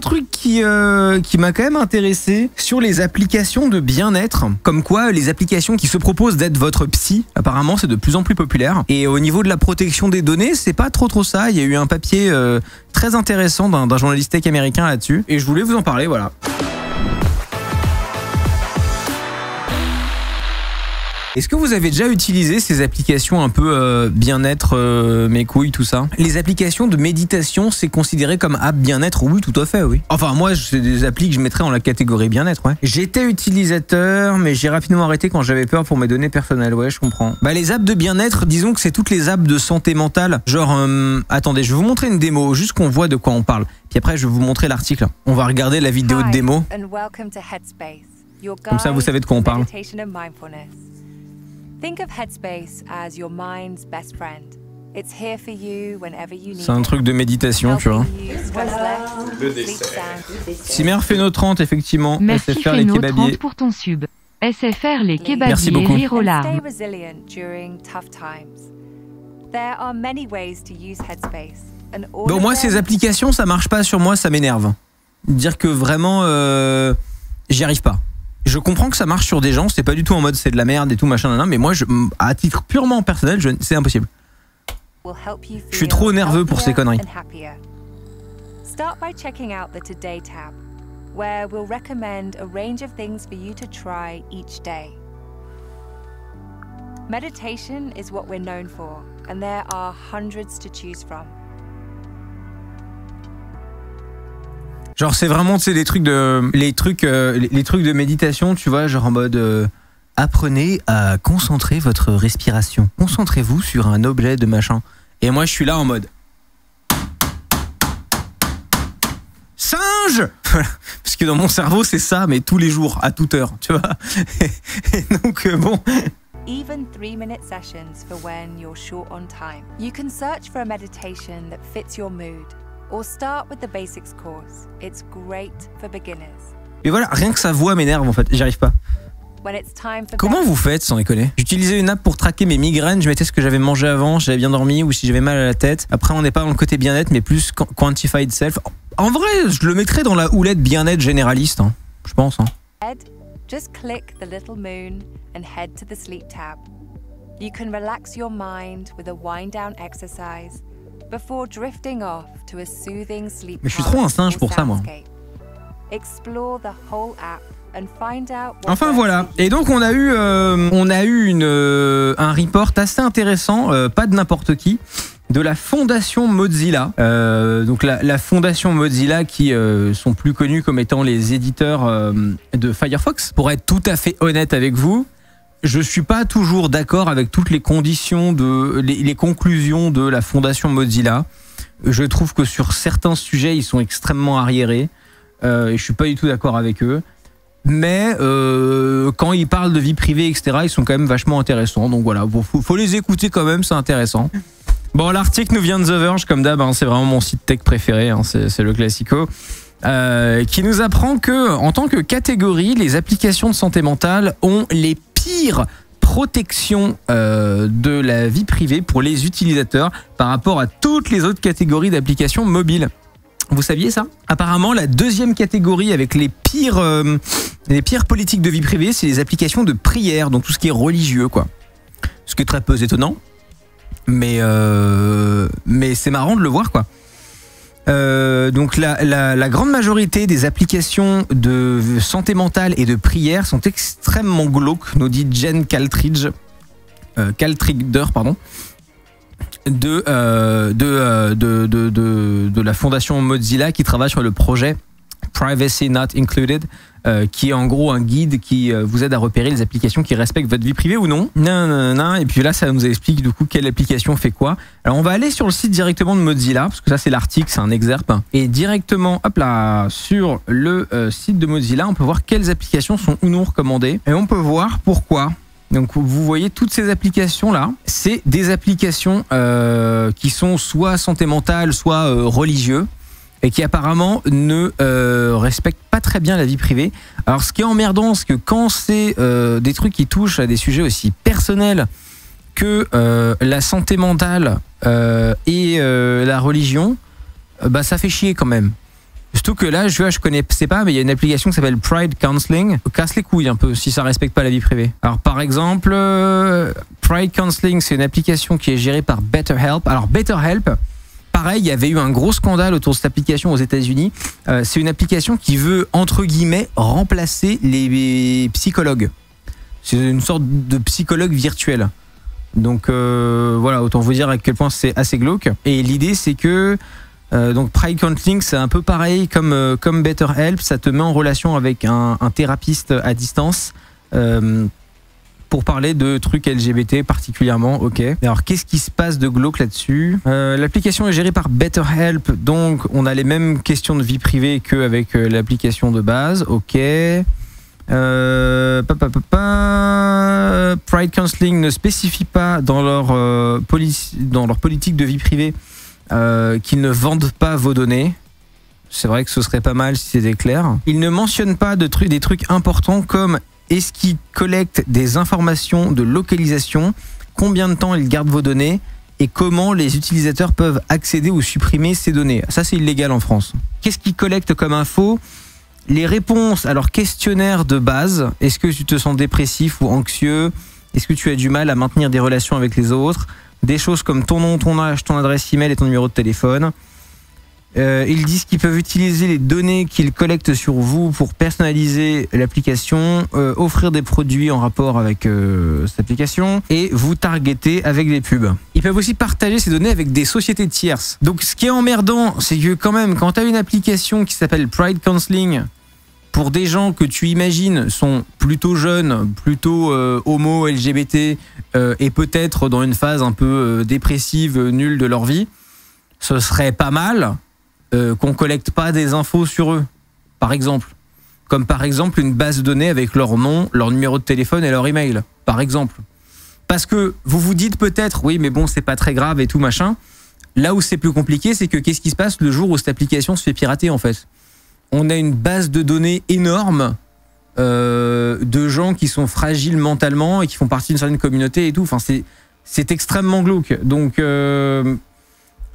un truc qui, euh, qui m'a quand même intéressé sur les applications de bien-être. Comme quoi, les applications qui se proposent d'être votre psy, apparemment, c'est de plus en plus populaire. Et au niveau de la protection des données, c'est pas trop trop ça. Il y a eu un papier euh, très intéressant d'un journaliste tech américain là-dessus. Et je voulais vous en parler, voilà. Est-ce que vous avez déjà utilisé ces applications un peu euh, bien-être, euh, mes couilles, tout ça? Les applications de méditation, c'est considéré comme app bien-être? Oui, tout à fait, oui. Enfin, moi, c'est des applis que je mettrais dans la catégorie bien-être, ouais. J'étais utilisateur, mais j'ai rapidement arrêté quand j'avais peur pour mes données personnelles, ouais, je comprends. Bah, les apps de bien-être, disons que c'est toutes les apps de santé mentale. Genre, euh, attendez, je vais vous montrer une démo, juste qu'on voit de quoi on parle. Puis après, je vais vous montrer l'article. On va regarder la vidéo de démo. Comme ça, vous savez de quoi on parle. C'est un truc de méditation, tu vois. Le dessert. sound. Simer Pheno 30, effectivement. Merci SFR les kebabiers. 30 pour ton sub. SFR les Merci kebabiers beaucoup. rire aux larmes. resilient during tough times. There are many ways to use Headspace, and all Bon, moi, ces applications, ça marche pas sur moi, ça m'énerve. Dire que vraiment, euh, j'y arrive pas. Je comprends que ça marche sur des gens, c'est pas du tout en mode c'est de la merde et tout machin, nan, mais moi, je, à titre purement personnel, c'est impossible. Je suis trop nerveux pour ces conneries. Start by checking out the Today tab, where we'll recommend a range of things for you to try each day. Meditation is what we're known for, and there are hundreds to choose from. Genre, c'est vraiment, tu sais, les trucs de, les trucs, euh, les, trucs de méditation, tu vois, genre en mode, euh, apprenez à concentrer votre respiration. Concentrez-vous sur un objet de machin. Et moi, je suis là en mode. Singe. Parce que dans mon cerveau, c'est ça, mais tous les jours, à toute heure, tu vois. Et donc, euh, bon. Even sessions for when you're short on time. You can search for a meditation that fits your mood, or start with the basics course. It's great for beginners. Mais voilà, rien que sa voix m'énerve en fait, pas. It's time for Comment vous faites sans déconner? J'utilisais une app pour traquer mes migraines, je mettais ce que j'avais mangé avant, si j'avais bien dormi ou si j'avais mal à la tête. Après, on n'est pas dans le côté bien-être, mais plus qu- quantified self. En vrai, je le mettrais dans la houlette bien-être généraliste, hein, je pense. hein. just click the little moon and head to the sleep tab. You can relax your mind with a wind down exercise before drifting off to a soothing sleep. Mais je suis trop un singe pour ça, moi. Enfin voilà. Et donc on a eu, euh, on a eu une, euh, un report assez intéressant, euh, pas de n'importe qui, de la fondation Mozilla. Donc la, la fondation Mozilla qui sont plus connus comme étant les éditeurs de Firefox. Pour être tout à fait honnête avec vous, je suis pas toujours d'accord avec toutes les conditions de les, conclusions de la fondation Mozilla. Je trouve que sur certains sujets, ils sont extrêmement arriérés. Euh, et je suis pas du tout d'accord avec eux. Mais euh, quand ils parlent de vie privée, etc., ils sont quand même vachement intéressants. Donc voilà, bon, faut, les écouter quand même, c'est intéressant. Bon, l'article nous vient de The Verge, comme d'hab, hein, c'est vraiment mon site tech préféré, hein, c'est c'est le classico. Euh, qui nous apprend que, en tant que catégorie, les applications de santé mentale ont les pires protections euh, de la vie privée pour les utilisateurs par rapport à toutes les autres catégories d'applications mobiles. Vous saviez ça? Apparemment, la deuxième catégorie avec les pires, euh, les pires politiques de vie privée, c'est les applications de prière, donc tout ce qui est religieux, quoi. Ce qui est très peu étonnant, mais euh, mais c'est marrant de le voir, quoi. Euh, donc la, grande majorité des applications de santé mentale et de prière sont extrêmement glauques, nous dit Jen Caltridge, euh, pardon euh, euh, de, de, de, de la fondation Mozilla qui travaille sur le projet Privacy Not Included, euh, qui est en gros un guide qui euh, vous aide à repérer les applications qui respectent votre vie privée ou non. Et puis là, ça nous explique du coup quelle application fait quoi. Alors on va aller sur le site directement de Mozilla, parce que ça c'est l'article, c'est un exerpe. Et directement, hop là, sur le euh, site de Mozilla, on peut voir quelles applications sont ou non recommandées. Et on peut voir pourquoi. Donc vous voyez toutes ces applications là, c'est des applications qui sont soit santé mentale, soit euh, religieux et qui apparemment ne euh, respectent pas très bien la vie privée. Alors ce qui est emmerdant, c'est que quand c'est euh, des trucs qui touchent à des sujets aussi personnels que euh, la santé mentale euh, et la religion, bah ça fait chier quand même. Surtout que là, je je connaissais pas, mais il y a une application qui s'appelle Pride Counseling. Casse les couilles un peu si ça respecte pas la vie privée. Alors par exemple, Pride Counseling, c'est une application qui est gérée par BetterHelp. Alors BetterHelp, pareil, il y avait eu un gros scandale autour de cette application aux États-Unis. Euh, c'est une application qui veut entre guillemets remplacer les psychologues. C'est une sorte de psychologue virtuel. Donc euh, voilà, autant vous dire à quel point c'est assez glauque. Et l'idée, c'est que euh, donc Pride Counseling, c'est un peu pareil comme BetterHelp, ça te met en relation avec un thérapeute à distance. Pour parler de trucs LGBT particulièrement, ok. Alors qu'est-ce qui se passe de glauque là-dessus? Euh, L'application est gérée par BetterHelp, donc on a les mêmes questions de vie privée qu'avec euh, l'application de base, ok. Euh, pa, pa. Pride Counseling ne spécifie pas dans leur, euh, dans leur politique de vie privée qu'ils ne vendent pas vos données. C'est vrai que ce serait pas mal si c'était clair. Ils ne mentionnent pas de des trucs importants comme est-ce qu'ils collectent des informations de localisation, combien de temps ils gardent vos données? Et comment les utilisateurs peuvent accéder ou supprimer ces données? Ça, c'est illégal en France. Qu'est-ce qu'ils collectent comme info? Les réponses à leur questionnaire de base. Est-ce que tu te sens dépressif ou anxieux? Est-ce que tu as du mal à maintenir des relations avec les autres? Des choses comme ton nom, ton âge, ton adresse email et ton numéro de téléphone. Euh, ils disent qu'ils peuvent utiliser les données qu'ils collectent sur vous pour personnaliser l'application, euh, offrir des produits en rapport avec euh, cette application et vous targeter avec des pubs. Ils peuvent aussi partager ces données avec des sociétés tierces. Donc ce qui est emmerdant, c'est que quand même, quand tu as une application qui s'appelle Pride Counseling, pour des gens que tu imagines sont plutôt jeunes, plutôt homo, LGBT et peut-être dans une phase un peu dépressive, nulle de leur vie, ce serait pas mal euh, qu'on collecte pas des infos sur eux, par exemple. Comme par exemple une base de données avec leur nom, leur numéro de téléphone et leur email, par exemple. Parce que vous vous dites peut-être, oui, mais bon, c'est pas très grave et tout machin. Là où c'est plus compliqué, c'est que qu'est-ce qui se passe le jour où cette application se fait pirater en fait? On a une base de données énorme euh, de gens qui sont fragiles mentalement et qui font partie d'une certaine communauté et tout. Enfin, c'est extrêmement glauque. Donc euh,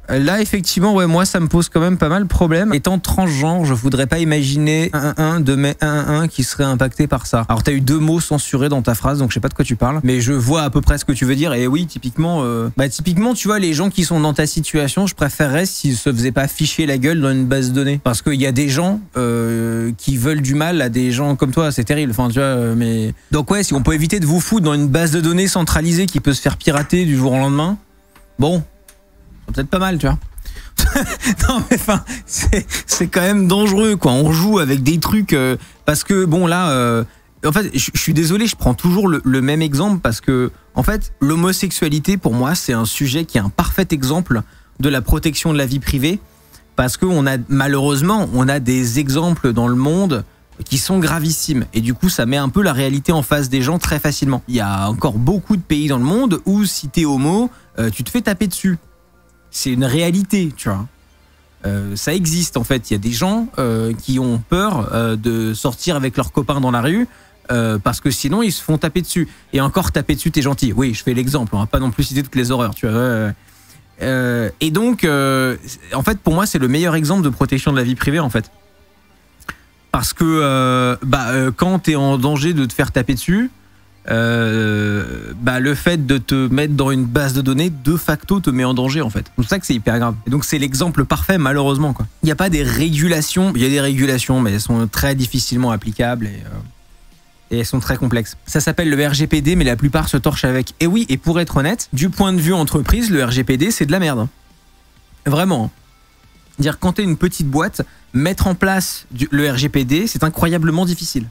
là, effectivement, ouais, moi, ça me pose quand même pas mal de problèmes. Étant transgenre, je voudrais pas imaginer un 1 de mes 1 1 qui serait impacté par ça. Alors, t'as eu deux mots censurés dans ta phrase, donc je sais pas de quoi tu parles, mais je vois à peu près ce que tu veux dire. Et oui, typiquement, euh, bah typiquement, tu vois, les gens qui sont dans ta situation, je préférerais s'ils se faisaient pas ficher la gueule dans une base de données, parce qu'il y a des gens euh, qui veulent du mal à des gens comme toi. C'est terrible. Enfin, tu vois, euh, mais donc ouais, si on peut éviter de vous foutre dans une base de données centralisée qui peut se faire pirater du jour au lendemain, bon, peut-être pas mal, tu vois. non mais enfin, c'est quand même dangereux quoi. On joue avec des trucs euh, parce que bon là, euh, en fait, je suis désolé, je prends toujours le, le même exemple parce que en fait, l'homosexualité pour moi c'est un sujet qui est un parfait exemple de la protection de la vie privée parce que on a malheureusement on a des exemples dans le monde qui sont gravissimes et du coup ça met un peu la réalité en face des gens très facilement. Il y a encore beaucoup de pays dans le monde où si t'es homo, euh, tu te fais taper dessus. C'est une réalité, tu vois. Euh, ça existe en fait. Il y a des gens euh, qui ont peur euh, de sortir avec leurs copains dans la rue parce que sinon ils se font taper dessus. Et encore taper dessus, t'es gentil. Oui, je fais l'exemple. On va pas non plus citer toutes les horreurs, tu vois. et donc, en fait, pour moi, c'est le meilleur exemple de protection de la vie privée, en fait. Parce que bah, quand tu es en danger de te faire taper dessus, euh, bah, le fait de te mettre dans une base de données de facto te met en danger en fait. C'est pour ça que c'est hyper grave. Et donc c'est l'exemple parfait malheureusement quoi. Il n'y a pas des régulations, il y a des régulations mais elles sont très difficilement applicables et, euh, elles sont très complexes. Ça s'appelle le RGPD mais la plupart se torchent avec. Et oui, et pour être honnête, du point de vue entreprise, le RGPD c'est de la merde. Vraiment. Dire quand t'es une petite boîte, mettre en place le RGPD, c'est incroyablement difficile.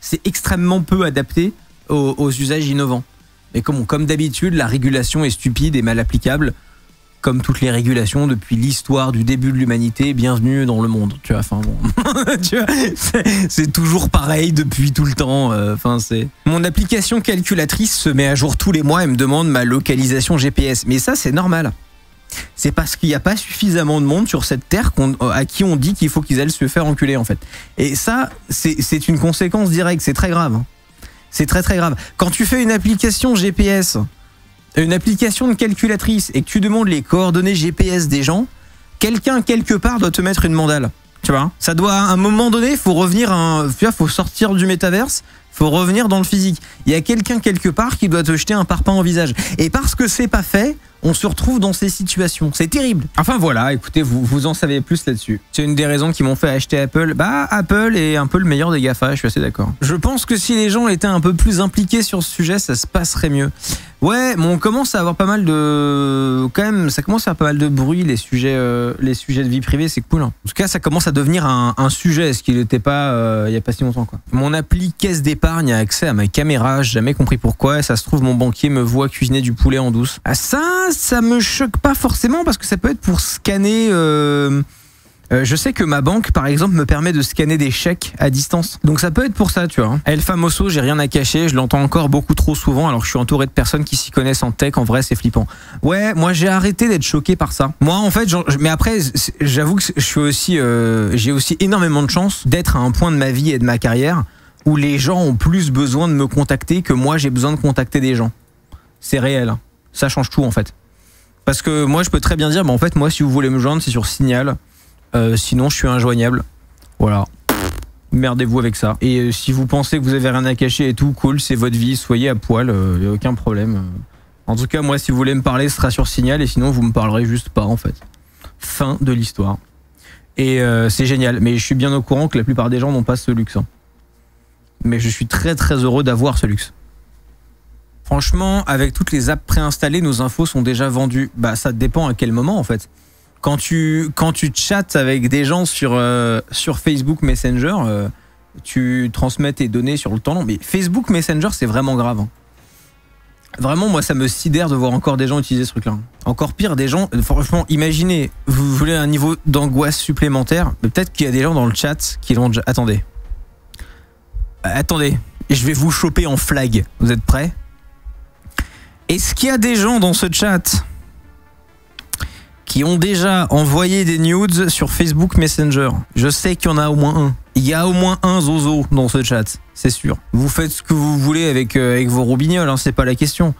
C'est extrêmement peu adapté aux, usages innovants. Mais comme, comme d'habitude, la régulation est stupide et mal applicable, comme toutes les régulations depuis l'histoire du début de l'humanité. Bienvenue dans le monde. Tu vois, bon, c'est- toujours pareil depuis tout le temps. euh, c'est mon application calculatrice se met à jour tous les mois et me demande ma localisation GPS. Mais ça, c'est normal c'est parce qu'il n'y a pas suffisamment de monde sur cette terre qu'on- à qui on dit qu'il faut qu'ils aillent se faire enculer en fait. Et ça, c'est une conséquence directe, c'est très grave. C'est très très grave. Quand tu fais une application GPS, une application de calculatrice et que tu demandes les coordonnées GPS des gens, quelqu'un quelque part doit te mettre une mandale. Tu vois, ça doit à un moment donné, faut revenir, à faut sortir du métaverse, faut revenir dans le physique. Il y a quelqu'un quelque part qui doit te jeter un parpaing au visage. Et parce que c'est pas fait, on se retrouve dans ces situations. C'est terrible. Enfin voilà, écoutez, vous, vous en savez plus là-dessus. C'est une des raisons qui m'ont fait acheter Apple. Bah, Apple est un peu le meilleur des GAFA, je suis assez d'accord. Je pense que si les gens étaient un peu plus impliqués sur ce sujet, ça se passerait mieux. Ouais, mais on commence à avoir pas mal de. Quand même, ça commence à faire pas mal de bruit, les sujets, euh, les sujets de vie privée, c'est cool. hein. En tout cas, ça commence à devenir un, un sujet, ce qui n'était pas euh, il y a pas si longtemps. Quoi. Mon appli caisse d'épargne a accès à ma caméra, j'ai jamais compris pourquoi. Ça se trouve, mon banquier me voit cuisiner du poulet en douce. Ah, ça, ça me choque pas forcément parce que ça peut être pour scanner. euh, euh, je sais que ma banque, par exemple, me permet de scanner des chèques à distance. Donc ça peut être pour ça, tu vois. El Famoso, j'ai rien à cacher, je l'entends encore beaucoup trop souvent alors que je suis entouré de personnes qui s'y connaissent en tech. En vrai, c'est flippant. Ouais, moi j'ai arrêté d'être choqué par ça. Moi, en fait, mais après, j'avoue que je suis aussi, euh, j'ai aussi énormément de chance d'être à un point de ma vie et de ma carrière où les gens ont plus besoin de me contacter que moi j'ai besoin de contacter des gens. C'est réel. hein. Ça change tout en fait. Parce que moi, je peux très bien dire, bah, en fait, moi, si vous voulez me joindre, c'est sur Signal. Euh, sinon, je suis injoignable. Voilà. Merdez-vous avec ça. Et euh, si vous pensez que vous avez rien à cacher et tout, cool, c'est votre vie, soyez à poil, il a aucun problème. Euh, En tout cas, moi, si vous voulez me parler, ce sera sur Signal, et sinon, vous me parlerez juste pas, en fait. Fin de l'histoire. Et euh, c'est génial. Mais je suis bien au courant que la plupart des gens n'ont pas ce luxe. hein. Mais je suis très très heureux d'avoir ce luxe. Franchement, avec toutes les apps préinstallées, nos infos sont déjà vendues. Bah, ça dépend à quel moment, en fait quand tu quand tu chattes avec des gens sur euh, sur Facebook Messenger, euh, tu transmets tes données sur le temps long. Mais Facebook Messenger, c'est vraiment grave. hein. Vraiment, moi, ça me sidère de voir encore des gens utiliser ce truc-là. Encore pire, des gens. Franchement, imaginez, vous voulez un niveau d'angoisse supplémentaire, peut-être qu'il y a des gens dans le chat qui l'ont déjà. Attendez. Euh, Attendez, je vais vous choper en flag. Vous êtes prêts? Est-ce qu'il y a des gens dans ce chat qui ont déjà envoyé des nudes sur Facebook Messenger? Je sais qu'il y en a au moins un. Il y a au moins un zozo dans ce chat, c'est sûr. Vous faites ce que vous voulez avec, euh, vos roubignoles, hein, c'est pas la question.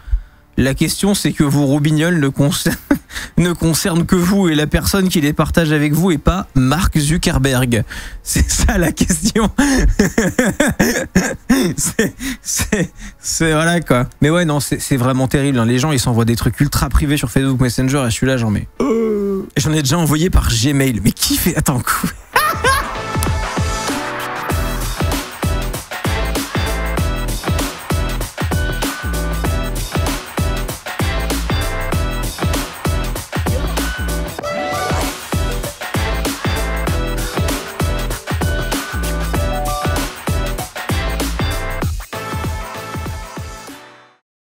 La question, c'est que vos roubignoles ne, concer- ne concernent que vous et la personne qui les partage avec vous et pas Mark Zuckerberg. C'est ça la question. c'est, voilà quoi. Mais ouais, non, c'est, c'est vraiment terrible. hein. Les gens, ils s'envoient des trucs ultra privés sur Facebook Messenger et je suis là, j'en mets. J'en ai déjà envoyé par Gmail. Mais qui fait. Attends, quoi?